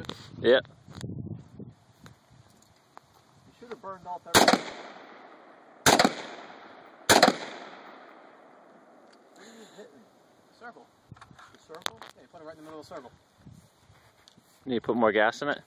good? Yeah. You should have burned off everything. Where are you hitting? The circle. The circle? Yeah, you put it right in the middle of the circle. Need to put more gas in it?